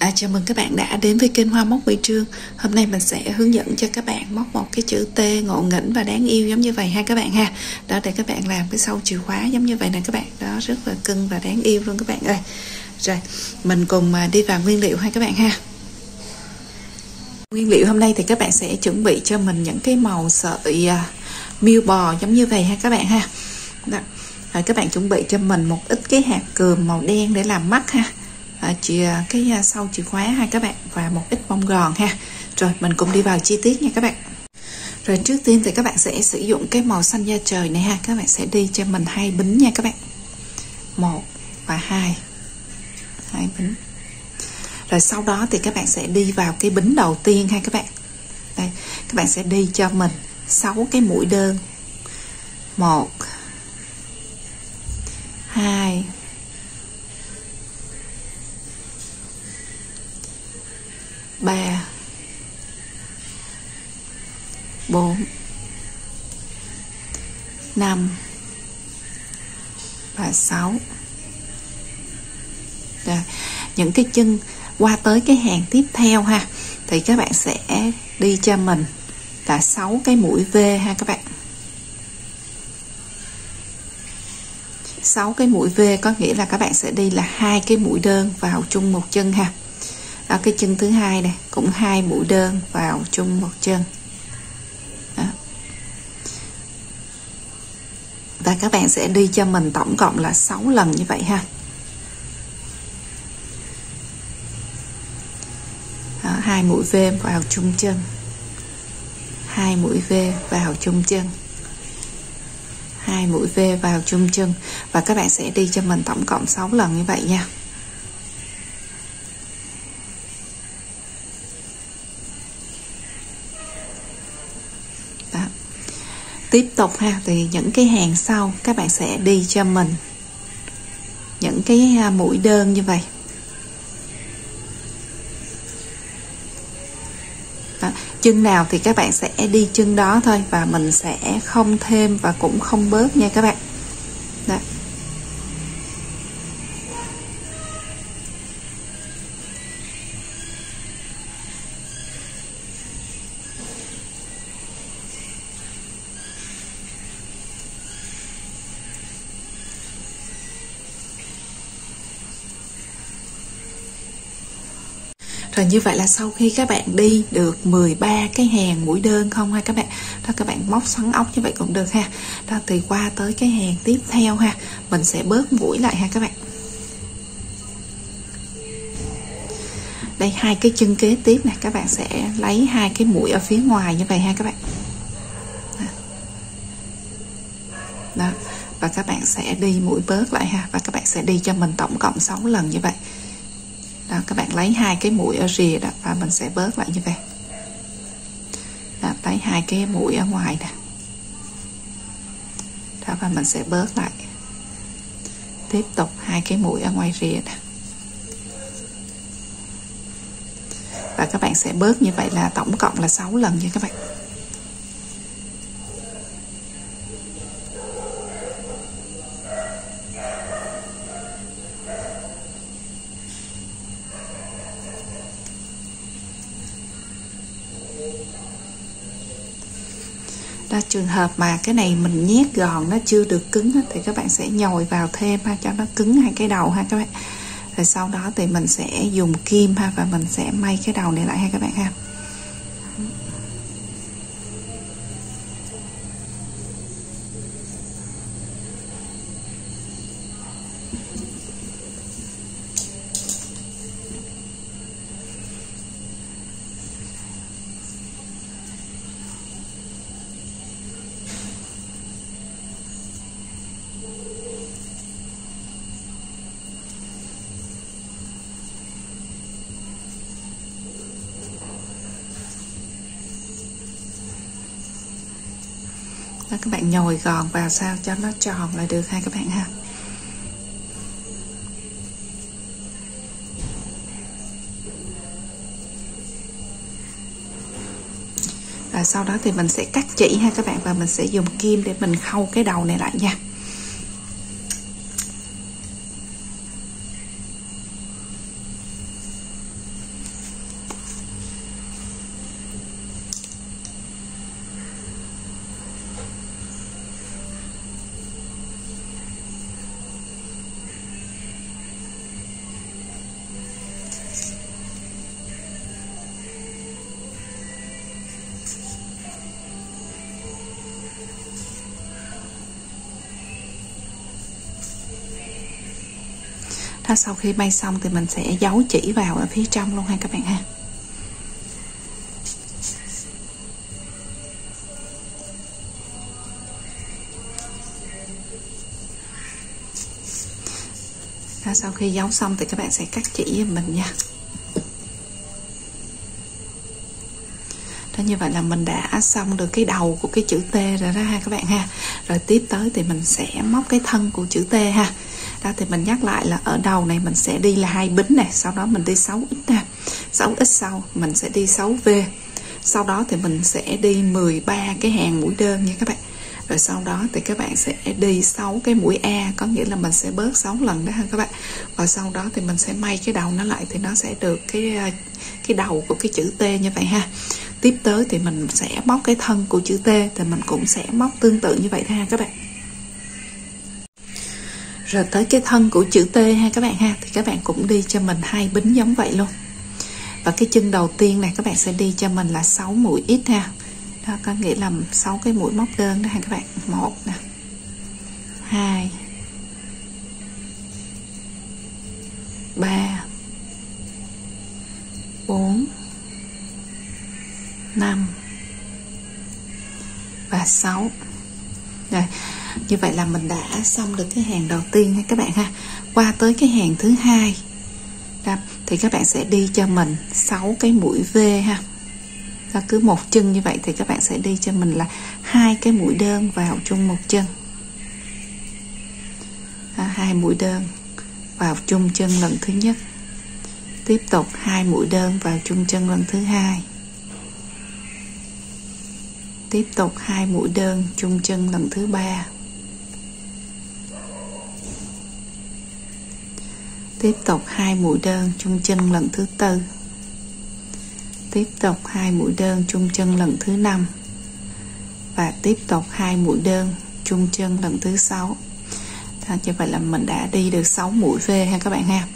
À, chào mừng các bạn đã đến với kênh Hoa Móc Mỹ Trương Hôm nay mình sẽ hướng dẫn cho các bạn móc một cái chữ T ngộ nghĩnh và đáng yêu giống như vậy ha các bạn ha. Đó để các bạn làm cái sâu chìa khóa giống như vậy nè các bạn. Đó rất là cưng và đáng yêu luôn các bạn ơi. Rồi mình cùng à, đi vào nguyên liệu ha các bạn ha. Nguyên liệu hôm nay thì các bạn sẽ chuẩn bị cho mình những cái màu sợi uh, miêu bò giống như vậy ha các bạn ha. Đó. Rồi các bạn chuẩn bị cho mình một ít cái hạt cườm màu đen để làm mắt ha à, chị à, cái à, sau chìa khóa ha các bạn và một ít bông gòn ha. Rồi mình cùng đi vào chi tiết nha các bạn. Rồi trước tiên thì các bạn sẽ sử dụng cái màu xanh da trời này ha. Các bạn sẽ đi cho mình hai bính nha các bạn. Một và hai. Hai bính. Rồi sau đó thì các bạn sẽ đi vào cái bính đầu tiên ha các bạn. Đây các bạn sẽ đi cho mình sáu cái mũi đơn. Một hai ba, bốn, năm và sáu Rồi. những cái chân qua tới cái hàng tiếp theo ha, thì các bạn sẽ đi cho mình là 6 cái mũi V ha các bạn 6 cái mũi V có nghĩa là các bạn sẽ đi là hai cái mũi đơn vào chung một chân ha đó cái chân thứ hai này cũng hai mũi đơn vào chung một chân. Đó. và các bạn sẽ đi cho mình tổng cộng là 6 lần như vậy ha. Đó, hai mũi V vào chung chân. Hai mũi V vào chung chân. Hai mũi V vào chung chân. Và các bạn sẽ đi cho mình tổng cộng 6 lần như vậy nha. Tiếp tục ha, thì những cái hàng sau các bạn sẽ đi cho mình những cái à, mũi đơn như vậy Đó. chân nào thì các bạn sẽ đi chân đó thôi và mình sẽ không thêm và cũng không bớt nha các bạn như vậy là sau khi các bạn đi được 13 cái hàng mũi đơn không ha các bạn? Đó các bạn móc xoắn ốc như vậy cũng được ha. Đó thì qua tới cái hàng tiếp theo ha. Mình sẽ bớt mũi lại ha các bạn. Đây hai cái chân kế tiếp này Các bạn sẽ lấy hai cái mũi ở phía ngoài như vậy ha các bạn. Đó, Và các bạn sẽ đi mũi bớt lại ha Và các bạn sẽ đi cho mình tổng cộng 6 lần như vậy các bạn lấy hai cái mũi ở rìa đó và mình sẽ bớt lại như vậy. Đó, lấy hai cái mũi ở ngoài nè. Đó và mình sẽ bớt lại. Tiếp tục hai cái mũi ở ngoài rìa nè. Và các bạn sẽ bớt như vậy là tổng cộng là 6 lần nha các bạn. Trường hợp mà cái này mình nhét gòn nó chưa được cứng thì các bạn sẽ nhồi vào thêm ha, cho nó cứng hai cái đầu ha các bạn. Rồi sau đó thì mình sẽ dùng kim ha, và mình sẽ may cái đầu này lại ha các bạn ha. Nhồi gòn vào sao cho nó tròn là được ha các bạn ha. Và sau đó thì mình sẽ cắt chỉ ha các bạn và mình sẽ dùng kim để mình khâu cái đầu này lại nha. Đó, sau khi may xong thì mình sẽ giấu chỉ vào ở phía trong luôn ha các bạn ha. Đó, sau khi giấu xong thì các bạn sẽ cắt chỉ giùm mình nha. Đó như vậy là mình đã xong được cái đầu của cái chữ T rồi đó ha các bạn ha. Rồi tiếp tới thì mình sẽ móc cái thân của chữ T ha đó thì mình nhắc lại là ở đầu này mình sẽ đi là hai bính này, sau đó mình đi 6 x nè 6 x sau, mình sẽ đi 6 V. Sau đó thì mình sẽ đi 13 cái hàng mũi đơn nha các bạn. Rồi sau đó thì các bạn sẽ đi 6 cái mũi A, có nghĩa là mình sẽ bớt 6 lần đó ha các bạn. Và sau đó thì mình sẽ may cái đầu nó lại thì nó sẽ được cái ờ, cái đầu của cái chữ T như vậy ha. Tiếp tới thì mình sẽ móc cái thân của chữ T thì mình cũng sẽ móc tương tự như vậy ha các bạn rồi tới cái thân của chữ T ha các bạn ha, thì các bạn cũng đi cho mình hai bính giống vậy luôn. Và cái chân đầu tiên này, các bạn sẽ đi cho mình là 6 mũi ít ha. Đó, có nghĩa là 6 cái mũi móc đơn đó ha các bạn. Một nè, hai, ba, bốn, năm, và sáu. Rồi như vậy là mình đã xong được cái hàng đầu tiên ha các bạn ha. Qua tới cái hàng thứ hai. Đó, thì các bạn sẽ đi cho mình 6 cái mũi V ha. Và cứ một chân như vậy thì các bạn sẽ đi cho mình là hai cái mũi đơn vào chung một chân. Hai mũi đơn vào chung chân lần thứ nhất. Tiếp tục hai mũi đơn vào chung chân lần thứ hai. Tiếp tục hai mũi đơn chung chân lần thứ ba. Tiếp tục hai mũi đơn chung chân lần thứ tư. Tiếp tục hai mũi đơn chung chân lần thứ năm. Và tiếp tục hai mũi đơn chung chân lần thứ sáu. Như vậy là mình đã đi được 6 mũi V ha các bạn ha.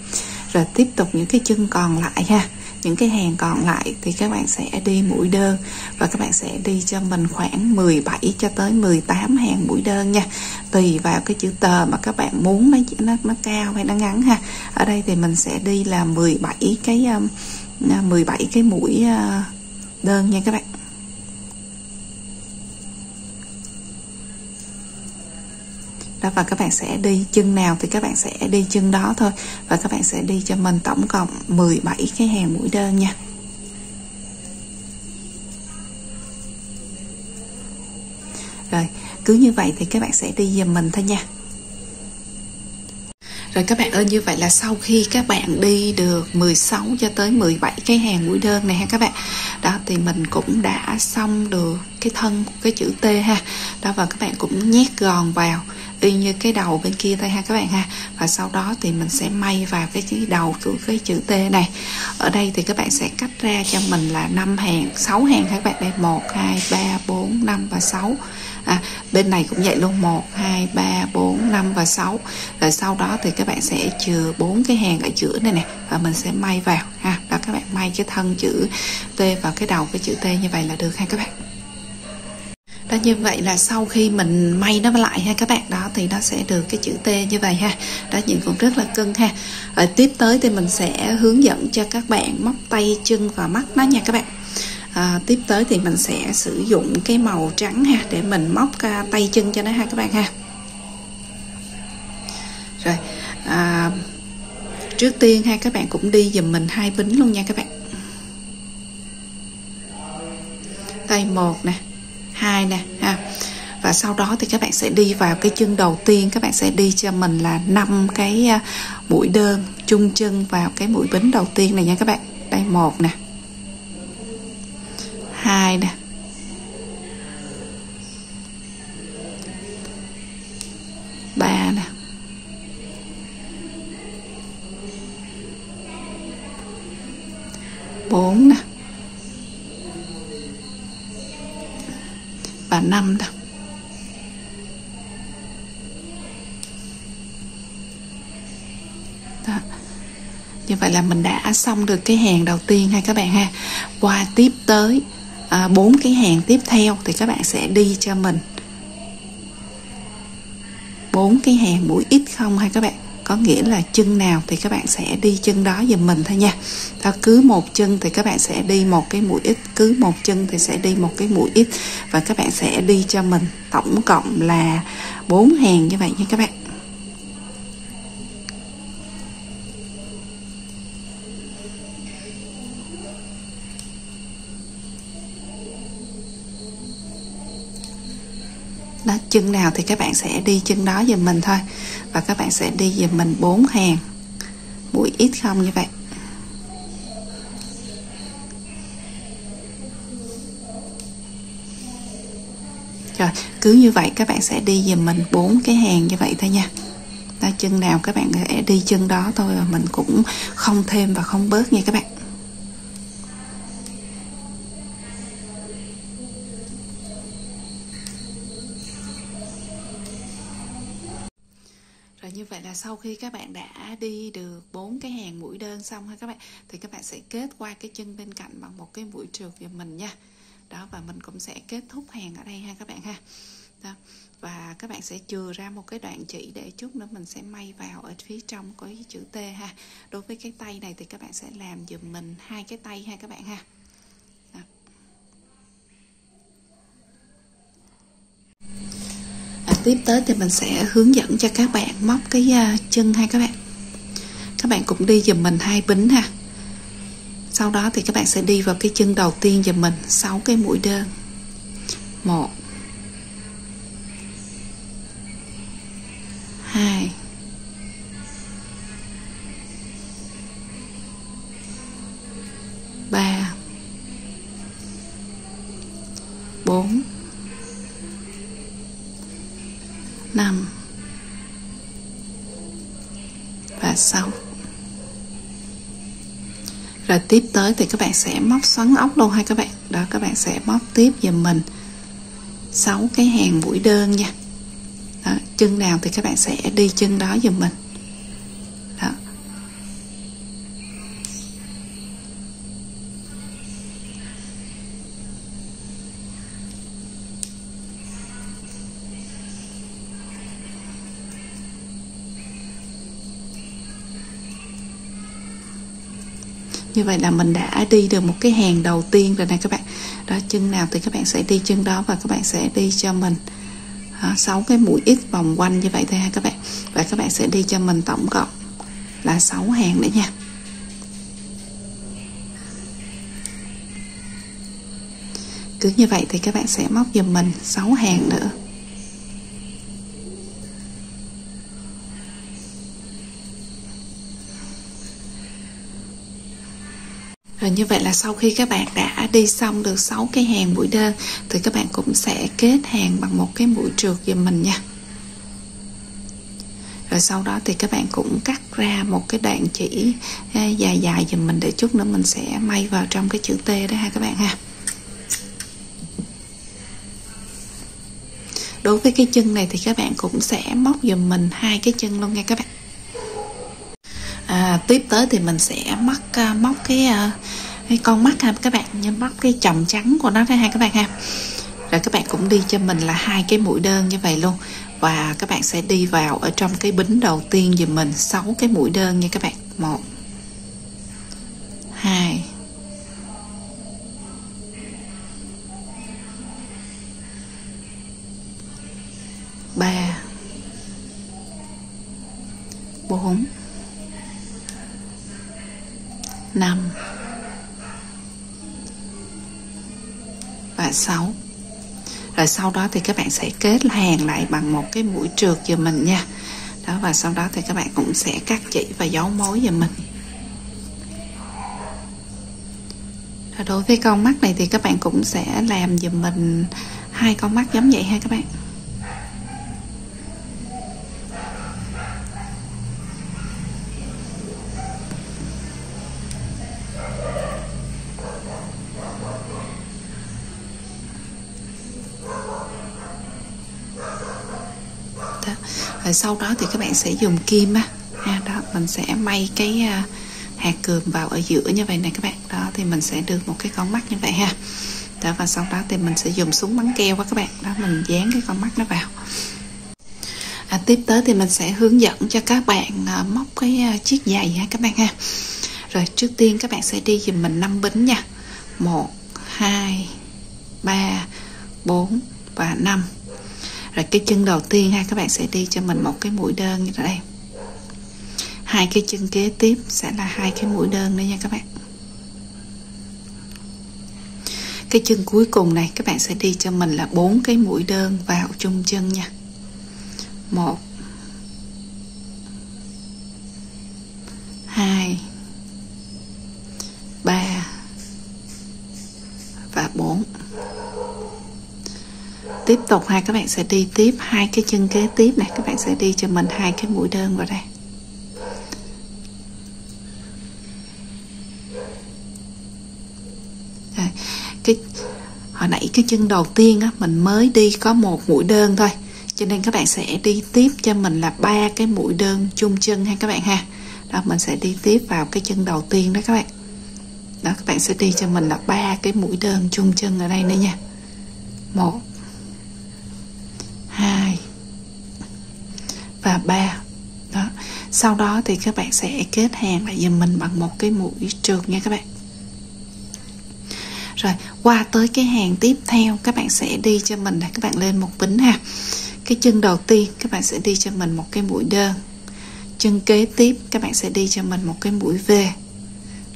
Rồi tiếp tục những cái chân còn lại ha những cái hàng còn lại thì các bạn sẽ đi mũi đơn và các bạn sẽ đi cho mình khoảng 17 cho tới 18 hàng mũi đơn nha. Tùy vào cái chữ tờ mà các bạn muốn, nó nó nó cao hay nó ngắn ha. Ở đây thì mình sẽ đi là 17 cái um, 17 cái mũi ờ, đơn nha các bạn. Đó và các bạn sẽ đi chân nào thì các bạn sẽ đi chân đó thôi. Và các bạn sẽ đi cho mình tổng cộng 17 cái hàng mũi đơn nha. Rồi, cứ như vậy thì các bạn sẽ đi giùm mình thôi nha. Rồi các bạn ơi, như vậy là sau khi các bạn đi được 16 cho tới 17 cái hàng mũi đơn này ha các bạn. Đó, thì mình cũng đã xong được cái thân của cái chữ T ha. Đó, và các bạn cũng nhét gòn vào y như cái đầu bên kia đây ha các bạn ha. Và sau đó thì mình sẽ may vào cái cái đầu của cái chữ T này. Ở đây thì các bạn sẽ cắt ra cho mình là 5 hàng 6 hàng các bạn. Đây 1 2 3 4 5 và 6 à, bên này cũng vậy luôn. 1 2 3 4 5 và 6 rồi sau đó thì các bạn sẽ chừa bốn cái hàng ở giữa này nè và mình sẽ may vào ha. Đó các bạn may cái thân chữ T vào cái đầu cái chữ T như vậy là được ha các bạn đó như vậy là sau khi mình may nó lại ha các bạn đó thì nó sẽ được cái chữ T như vậy ha. Đó nhìn cũng rất là cưng ha. Rồi tiếp tới thì mình sẽ hướng dẫn cho các bạn móc tay chân và mắt nó nha các bạn. À, tiếp tới thì mình sẽ sử dụng cái màu trắng ha để mình móc uh, tay chân cho nó ha các bạn ha. Rồi à, trước tiên ha các bạn cũng đi dùm mình hai bính luôn nha các bạn. Tay một nè hai nè, ha. Và sau đó thì các bạn sẽ đi vào cái chân đầu tiên. Các bạn sẽ đi cho mình là năm cái à, mũi đơn chung chân vào cái mũi bính đầu tiên này nha các bạn. Đây, một nè. Hai nè. Ba nè. Bốn nè. Năm đâu Đó. như vậy là mình đã xong được cái hàng đầu tiên ha các bạn ha. Qua tiếp tới à, bốn cái hàng tiếp theo thì các bạn sẽ đi cho mình. Bốn cái hàng mũi ít không ha các bạn? Có nghĩa là chân nào thì các bạn sẽ đi chân đó giùm mình thôi nha. Đó, cứ một chân thì các bạn sẽ đi một cái mũi ít cứ một chân thì sẽ đi một cái mũi ít. Và các bạn sẽ đi cho mình tổng cộng là bốn hàng như vậy nha các bạn. Đó chân nào thì các bạn sẽ đi chân đó giùm mình thôi. Và các bạn sẽ đi giùm mình bốn hàng. Mũi ít không như vậy? Rồi cứ như vậy các bạn sẽ đi giùm mình bốn cái hàng như vậy thôi nha. Đó, chân nào các bạn sẽ đi chân đó thôi và mình cũng không thêm và không bớt nha các bạn Rồi như vậy là sau khi các bạn đã đi được bốn cái hàng mũi đơn xong ha các bạn, thì các bạn sẽ kết qua cái chân bên cạnh bằng một cái mũi trượt giùm mình nha. Đó, và mình cũng sẽ kết thúc hàng ở đây ha các bạn ha. Đó. Và các bạn sẽ chừa ra một cái đoạn chỉ để chút nữa mình sẽ may vào ở phía trong có cái chữ T ha. Đối với cái tay này thì các bạn sẽ làm giùm mình hai cái tay ha các bạn ha. tiếp tới thì mình sẽ hướng dẫn cho các bạn móc cái à, chân hai các bạn. Các bạn cũng đi dùm mình hai bính ha. Sau đó thì các bạn sẽ đi vào cái chân đầu tiên dùm mình, sáu cái mũi đơn. Một rồi tiếp tới thì các bạn sẽ móc xoắn ốc luôn hay các bạn. Đó các bạn sẽ móc tiếp giùm mình 6 cái hàng mũi đơn nha. Đó, chân nào thì các bạn sẽ đi chân đó giùm mình. Như vậy là mình đã đi được một cái hàng đầu tiên rồi nè các bạn. Đó, chân nào thì các bạn sẽ đi chân đó và các bạn sẽ đi cho mình sáu cái mũi ít vòng quanh như vậy thôi ha các bạn. Và các bạn sẽ đi cho mình tổng cộng là 6 hàng nữa nha. Cứ như vậy thì các bạn sẽ móc giùm mình 6 hàng nữa. Như vậy là sau khi các bạn đã đi xong được 6 cái hàng mũi đơn thì các bạn cũng sẽ kết hàng bằng một cái mũi trượt giùm mình nha. Rồi sau đó thì các bạn cũng cắt ra một cái đoạn chỉ à, dài dài giùm mình để chút nữa mình sẽ may vào trong cái chữ T đó ha các bạn ha. Đối với cái chân này thì các bạn cũng sẽ móc giùm mình hai cái chân luôn nha các bạn à, tiếp tới thì mình sẽ mắc uh, à, móc cái uh, cái con mắt ha, các bạn như mắt, cái chồng trắng của nó đây ha, các bạn ha. Rồi các bạn cũng đi cho mình là hai cái mũi đơn như vậy luôn. Và các bạn sẽ đi vào ở trong cái bính đầu tiên giùm mình, sáu cái mũi đơn nha các bạn. Một sau đó thì các bạn sẽ kết hàng lại bằng một cái mũi trượt giùm mình nha. Đó, và sau đó thì các bạn cũng sẽ cắt chỉ và giấu mối giùm mình. Đối với con mắt này thì các bạn cũng sẽ làm giùm mình hai con mắt giống vậy ha các bạn. Rồi sau đó thì các bạn sẽ dùng kim á. Ha đó mình sẽ may cái à, hạt cườm vào ở giữa như vậy này các bạn. Đó thì mình sẽ được một cái con mắt như vậy ha. Đó và sau đó thì mình sẽ dùng súng bắn keo quá các bạn. Đó mình dán cái con mắt nó vào. À, tiếp tới thì mình sẽ hướng dẫn cho các bạn à, móc cái à, chiếc giày ha các bạn ha. Rồi trước tiên các bạn sẽ đi dùm mình 5 bính nha. 1 2 3 4 và 5 rồi cái chân đầu tiên ha, các bạn sẽ đi cho mình một cái mũi đơn như đây. Hai cái chân kế tiếp sẽ là hai cái mũi đơn nữa nha các bạn. Cái chân cuối cùng này, các bạn sẽ đi cho mình là bốn cái mũi đơn vào chung chân nha. Một, hai tiếp tục hai các bạn sẽ đi tiếp hai cái chân kế tiếp này các bạn sẽ đi cho mình hai cái mũi đơn vào đây. Rồi, cái hồi nãy cái chân đầu tiên á mình mới đi có một mũi đơn thôi. Cho nên các bạn sẽ đi tiếp cho mình là ba cái mũi đơn chung chân ha các bạn ha. Đó mình sẽ đi tiếp vào cái chân đầu tiên đó các bạn. Đó các bạn sẽ đi cho mình là ba cái mũi đơn chung chân ở đây nữa nha. Một hai và ba. Đó. Sau đó thì các bạn sẽ kết hàng lại giùm mình bằng một cái mũi trượt nha các bạn. Rồi, qua tới cái hàng tiếp theo, các bạn sẽ đi cho mình là các bạn lên một bính ha. Cái chân đầu tiên, các bạn sẽ đi cho mình một cái mũi đơn. Chân kế tiếp, các bạn sẽ đi cho mình một cái mũi V.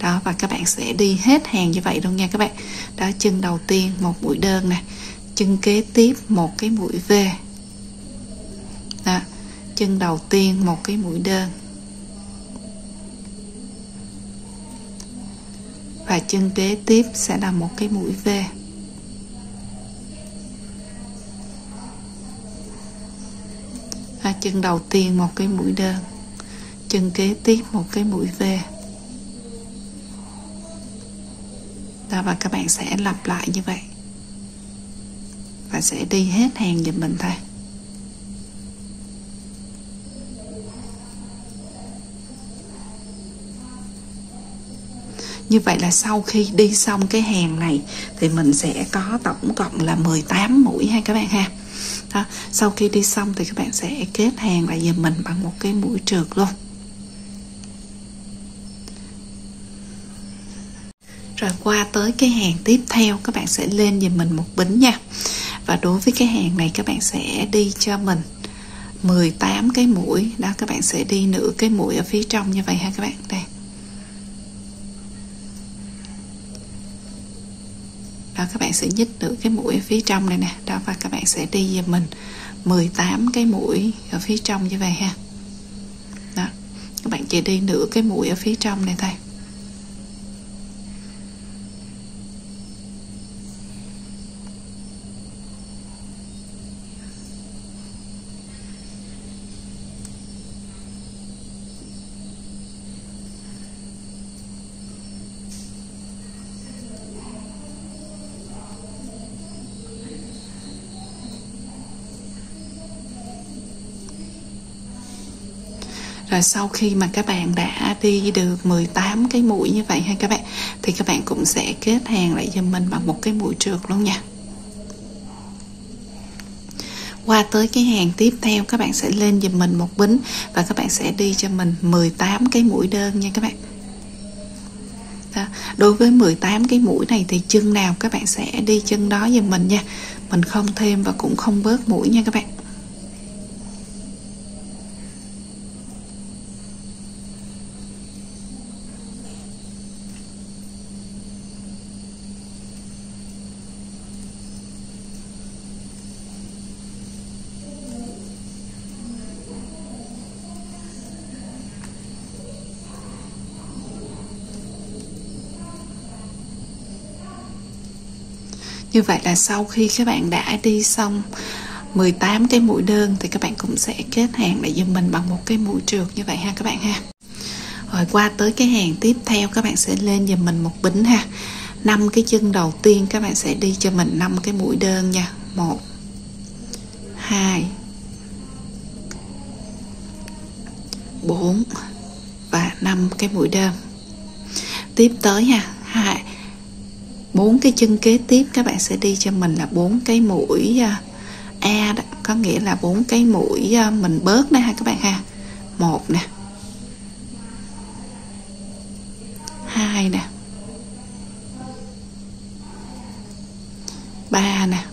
Đó, và các bạn sẽ đi hết hàng như vậy luôn nha các bạn. Đó, chân đầu tiên một mũi đơn nè. Chân kế tiếp một cái mũi V. Đó chân đầu tiên một cái mũi đơn. Và chân kế tiếp sẽ là một cái mũi V. À, chân đầu tiên một cái mũi đơn. Chân kế tiếp một cái mũi V. Đó và các bạn sẽ lặp lại như vậy. Và sẽ đi hết hàng giùm mình thôi. Như vậy là sau khi đi xong cái hàng này thì mình sẽ có tổng cộng là 18 mũi ha các bạn ha. Đó, sau khi đi xong thì các bạn sẽ kết hàng lại giùm mình bằng một cái mũi trượt luôn. Rồi qua tới cái hàng tiếp theo các bạn sẽ lên giùm mình một bính nha. Và đối với cái hàng này các bạn sẽ đi cho mình 18 cái mũi. Đó các bạn sẽ đi nửa cái mũi ở phía trong như vậy ha các bạn. Đây. Đó, các bạn sẽ nhích được cái mũi ở phía trong này nè. Đó, và các bạn sẽ đi giùm mình. 18 cái mũi ở phía trong như vậy ha. Đó, các bạn chỉ đi nửa cái mũi ở phía trong này thôi. Rồi sau khi mà các bạn đã đi được 18 cái mũi như vậy ha các bạn, thì các bạn cũng sẽ kết hàng lại cho mình bằng một cái mũi trượt luôn nha. Qua tới cái hàng tiếp theo, các bạn sẽ lên giùm mình một bính và các bạn sẽ đi cho mình 18 cái mũi đơn nha các bạn. Đó. đối với 18 cái mũi này thì chân nào các bạn sẽ đi chân đó giùm mình nha. Mình không thêm và cũng không bớt mũi nha các bạn. Như vậy là sau khi các bạn đã đi xong 18 cái mũi đơn thì các bạn cũng sẽ kết hàng để giùm mình bằng một cái mũi trượt như vậy ha các bạn ha. Rồi qua tới cái hàng tiếp theo các bạn sẽ lên giùm mình một bính ha. năm cái chân đầu tiên các bạn sẽ đi cho mình 5 cái mũi đơn nha. 1 2 4 và 5 cái mũi đơn. Tiếp tới ha, hai bốn cái chân kế tiếp, các bạn sẽ đi cho mình là bốn cái mũi A đó. Có nghĩa là bốn cái mũi à, mình bớt nè ha các bạn ha. Một nè. Hai nè. Ba nè.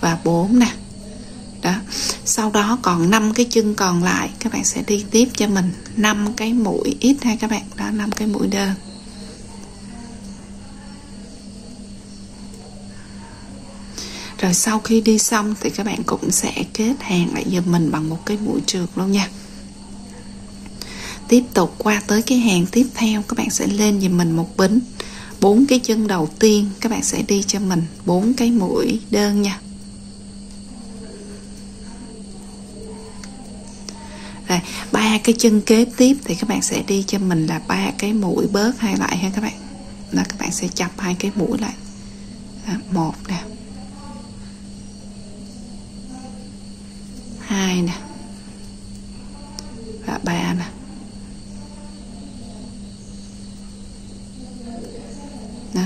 Và bốn nè. Đó sau đó còn 5 cái chân còn lại, các bạn sẽ đi tiếp cho mình. 5 cái mũi ít ha các bạn? Đó 5 cái mũi đơn. Rồi sau khi đi xong thì các bạn cũng sẽ kết hàng lại giùm mình bằng một cái mũi trượt luôn nha. Tiếp tục qua tới cái hàng tiếp theo, các bạn sẽ lên giùm mình một bính. Bốn cái chân đầu tiên, các bạn sẽ đi cho mình bốn cái mũi đơn nha. Rồi ba cái chân kế tiếp thì các bạn sẽ đi cho mình là ba cái mũi bớt hai lại ha các bạn. Là các bạn sẽ chập hai cái mũi lại. Đó, một nè. Hai nè. Và ba nè. Đó.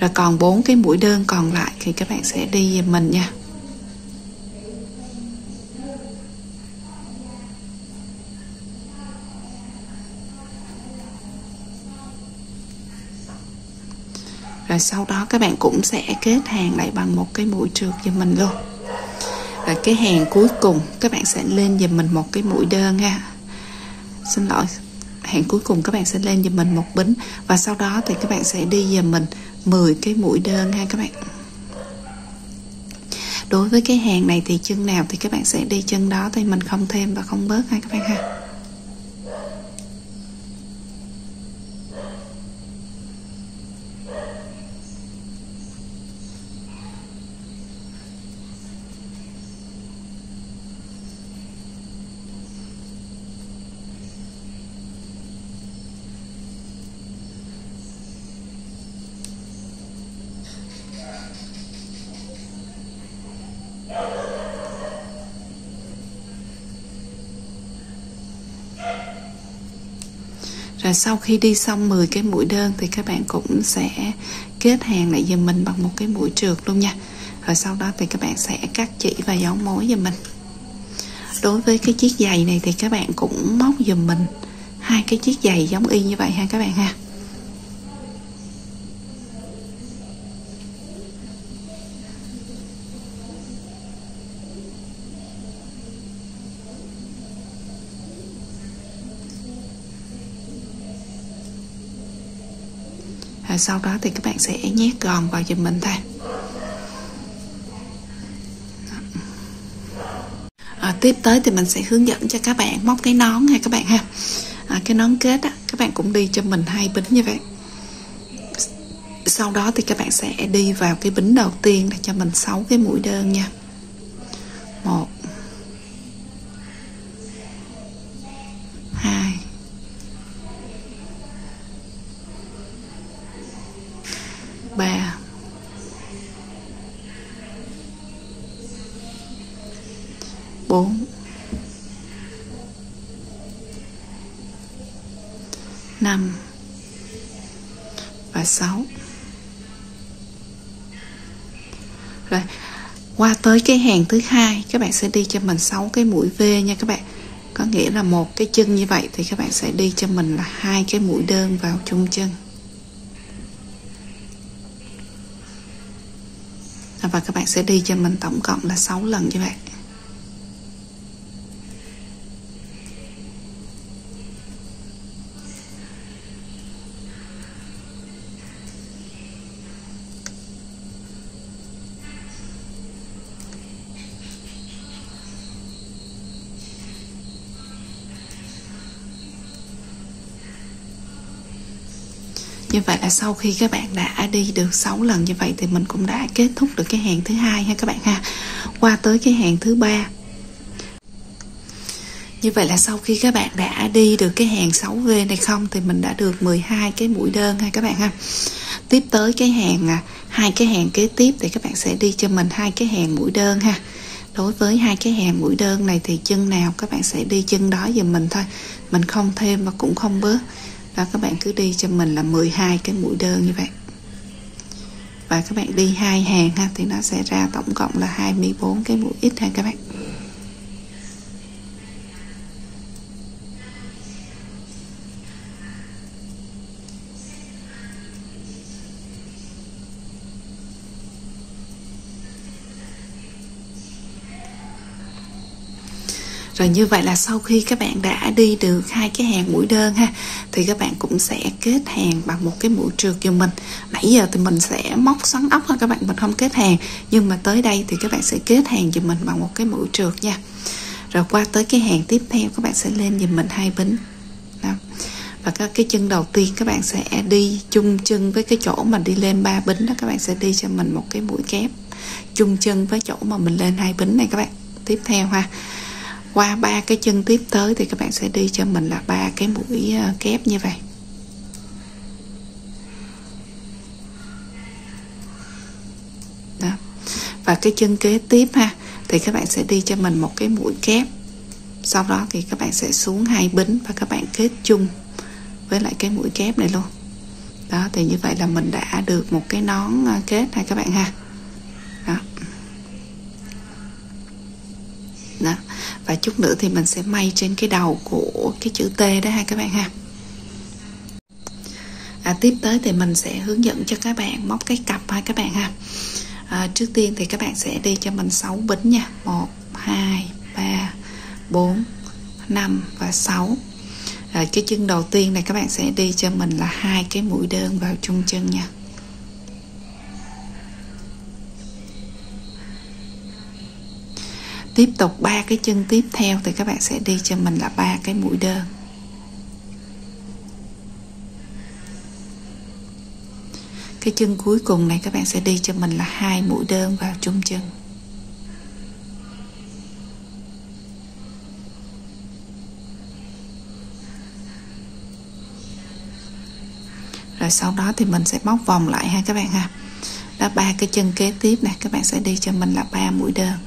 rồi còn bốn cái mũi đơn còn lại thì các bạn sẽ đi về mình nha. Rồi sau đó các bạn cũng sẽ kết hàng lại bằng một cái mũi trượt giùm mình luôn. Rồi cái hàng cuối cùng, các bạn sẽ lên giùm mình một cái mũi đơn ha. Xin lỗi, hàng cuối cùng các bạn sẽ lên giùm mình một bính. Và sau đó thì các bạn sẽ đi giùm mình 10 cái mũi đơn ha các bạn. Đối với cái hàng này thì chân nào thì các bạn sẽ đi chân đó thì mình không thêm và không bớt ha các bạn ha. Rồi sau khi đi xong 10 cái mũi đơn thì các bạn cũng sẽ kết hàng lại giùm mình bằng một cái mũi trượt luôn nha. Rồi sau đó thì các bạn sẽ cắt chỉ và giấu mối giùm mình. Đối với cái chiếc giày này thì các bạn cũng móc giùm mình hai cái chiếc giày giống y như vậy ha các bạn ha. Rồi sau đó thì các bạn sẽ nhét gòn vào giùm mình thôi. À, tiếp tới thì mình sẽ hướng dẫn cho các bạn móc cái nón ha các bạn ha. À, cái nón kết á các bạn cũng đi cho mình hai bính như vậy. Sau đó thì các bạn sẽ đi vào cái bính đầu tiên để cho mình 6 cái mũi đơn nha. Một hai 5 và 6 rồi, qua tới cái hàng thứ hai, các bạn sẽ đi cho mình 6 cái mũi V nha các bạn. Có nghĩa là một cái chân như vậy thì các bạn sẽ đi cho mình là hai cái mũi đơn vào chung chân. Và các bạn sẽ đi cho mình tổng cộng là 6 lần như vậy như vậy là sau khi các bạn đã đi được 6 lần như vậy thì mình cũng đã kết thúc được cái hàng thứ hai ha các bạn ha. Qua tới cái hàng thứ ba. Như vậy là sau khi các bạn đã đi được cái hàng 6V này không thì mình đã được 12 cái mũi đơn ha các bạn ha. Tiếp tới cái hàng à, hai cái hàng kế tiếp thì các bạn sẽ đi cho mình hai cái hàng mũi đơn ha. Đối với hai cái hàng mũi đơn này thì chân nào các bạn sẽ đi chân đó giùm mình thôi. Mình không thêm và cũng không bớt đó các bạn cứ đi cho mình là 12 cái mũi đơn như vậy. Và các bạn đi hai hàng ha, thì nó sẽ ra tổng cộng là 24 cái mũi ít ha các bạn. Rồi như vậy là sau khi các bạn đã đi được hai cái hàng mũi đơn ha, thì các bạn cũng sẽ kết hàng bằng một cái mũi trượt giùm mình. Nãy giờ thì mình sẽ móc xoắn ốc ha các bạn, mình không kết hàng. Nhưng mà tới đây thì các bạn sẽ kết hàng giùm mình bằng một cái mũi trượt nha. Rồi qua tới cái hàng tiếp theo, các bạn sẽ lên giùm mình hai bính. Đó. và các cái chân đầu tiên, các bạn sẽ đi chung chân với cái chỗ mà đi lên ba bính đó, các bạn sẽ đi cho mình một cái mũi kép chung chân với chỗ mà mình lên hai bính này các bạn. Tiếp theo ha qua ba cái chân tiếp tới thì các bạn sẽ đi cho mình là ba cái mũi ờ, kép như vậy. Đó. Và cái chân kế tiếp ha, thì các bạn sẽ đi cho mình một cái mũi kép. Sau đó thì các bạn sẽ xuống hai bính và các bạn kết chung với lại cái mũi kép này luôn. Đó, thì như vậy là mình đã được một cái nón ờ, kết này các bạn ha. Đó đó. Và chút nữa thì mình sẽ may trên cái đầu của cái chữ T đó ha các bạn ha. À, tiếp tới thì mình sẽ hướng dẫn cho các bạn móc cái cặp ha các bạn ha. À, trước tiên thì các bạn sẽ đi cho mình 6 bính nha. 1 2 3 4 5 và 6 à, cái chân đầu tiên này các bạn sẽ đi cho mình là hai cái mũi đơn vào chung chân nha. Tiếp tục ba cái chân tiếp theo thì các bạn sẽ đi cho mình là ba cái mũi đơn. Cái chân cuối cùng này các bạn sẽ đi cho mình là hai mũi đơn vào trung chân. Rồi sau đó thì mình sẽ móc vòng lại ha các bạn ha. Đó, ba cái chân kế tiếp này, các bạn sẽ đi cho mình là ba mũi đơn.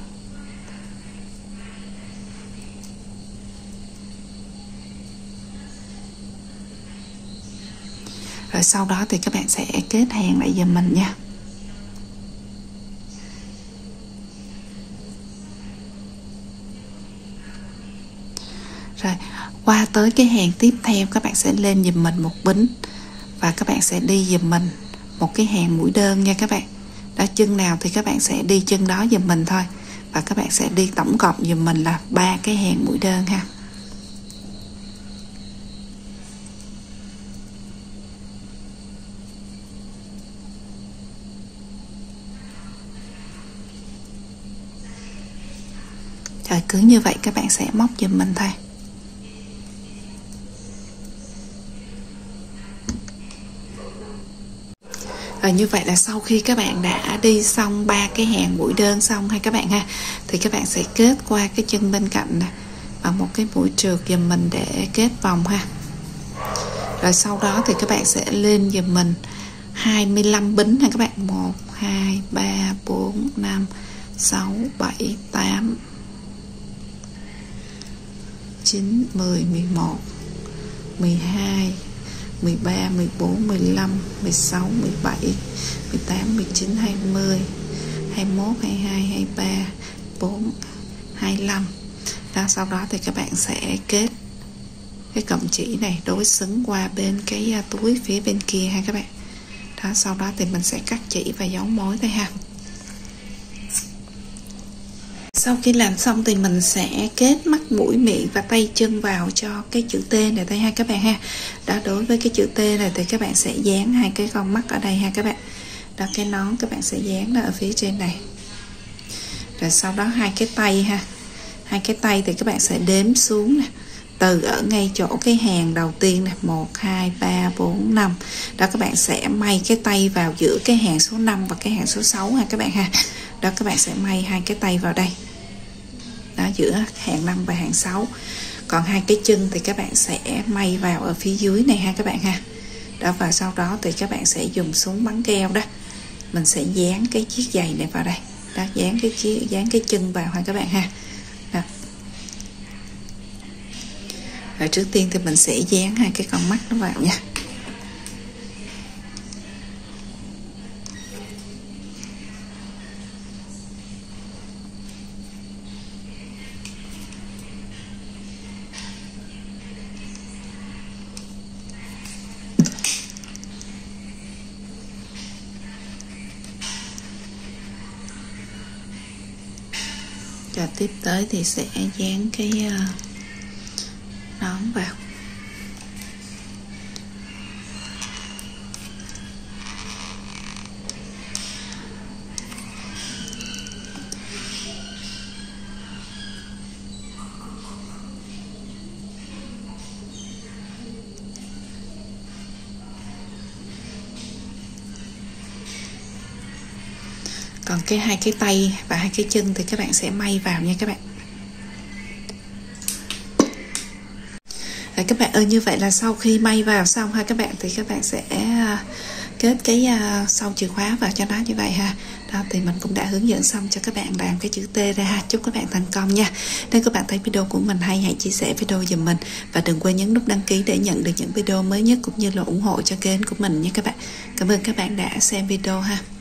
Rồi sau đó thì các bạn sẽ kết hàng lại giùm mình nha. Rồi, qua tới cái hàng tiếp theo, các bạn sẽ lên giùm mình một bính và các bạn sẽ đi giùm mình một cái hàng mũi đơn nha các bạn. Đó chân nào thì các bạn sẽ đi chân đó giùm mình thôi và các bạn sẽ đi tổng cộng giùm mình là ba cái hàng mũi đơn ha. Và cứ như vậy các bạn sẽ móc giùm mình thôi Rồi như vậy là sau khi các bạn đã đi xong ba cái hàng mũi đơn xong hay các bạn ha, thì các bạn sẽ kết qua cái chân bên cạnh nè bằng một cái mũi trượt giùm mình để kết vòng ha. Rồi sau đó thì các bạn sẽ lên giùm mình 25 bính ha các bạn 1 2 3 4 5 6 7 8 9, 10, 11 12 13, 14, 15 16, 17 18, 19, 20 21, 22, 23 4, 25 đó, sau đó thì các bạn sẽ kết cái cọng chỉ này đối xứng qua bên cái à, túi phía bên kia ha các bạn. Đó sau đó thì mình sẽ cắt chỉ và giấu mối thôi ha sau khi làm xong thì mình sẽ kết mắt, mũi, miệng và tay chân vào cho cái chữ T này đây ha các bạn ha. Đó, đối với cái chữ T này thì các bạn sẽ dán hai cái con mắt ở đây ha các bạn. Đó, cái nón các bạn sẽ dán nó ở phía trên này. Rồi sau đó hai cái tay ha. Hai cái tay thì các bạn sẽ đếm xuống nè. Từ ở ngay chỗ cái hàng đầu tiên nè 1 2 3 4 5 đó, các bạn sẽ may cái tay vào giữa cái hàng số 5 và cái hàng số 6 ha các bạn ha. Đó, các bạn sẽ may hai cái tay vào đây giữa hàng 5 và hàng 6 còn hai cái chân thì các bạn sẽ may vào ở phía dưới này ha các bạn ha. Đó, và sau đó thì các bạn sẽ dùng súng bắn keo đó. Mình sẽ dán cái chiếc giày này vào đây. Đó, dán cái chiếc dán cái chân vào ha các bạn ha. Đó. rồi trước tiên thì mình sẽ dán hai cái con mắt nó vào nha. Và tiếp tới thì sẽ dán cái ờ, nón vào. Cái hai cái tay và hai cái chân thì các bạn sẽ may vào nha các bạn. Rồi các bạn ơi như vậy là sau khi may vào xong ha các bạn thì các bạn sẽ à, kết cái à, uh, sau chìa khóa vào cho nó như vậy ha. Đó thì mình cũng đã hướng dẫn xong cho các bạn làm cái chữ T ra ha. Chúc các bạn thành công nha. Nếu các bạn thấy video của mình hay hãy chia sẻ video giùm mình. Và đừng quên nhấn nút đăng ký để nhận được những video mới nhất cũng như là ủng hộ cho kênh của mình nha các bạn. Cảm ơn các bạn đã xem video ha.